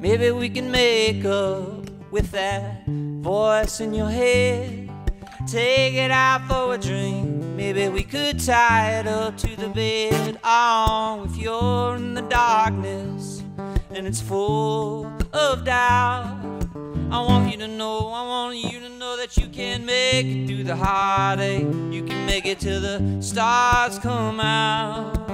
Maybe we can make up with that voice in your head. Take it out for a drink. Maybe we could tie it up to the bed. Oh, if you're in the darkness and it's full of doubt. I want you to know, I want you to know that you can make it through the heartache. You can make it till the stars come out.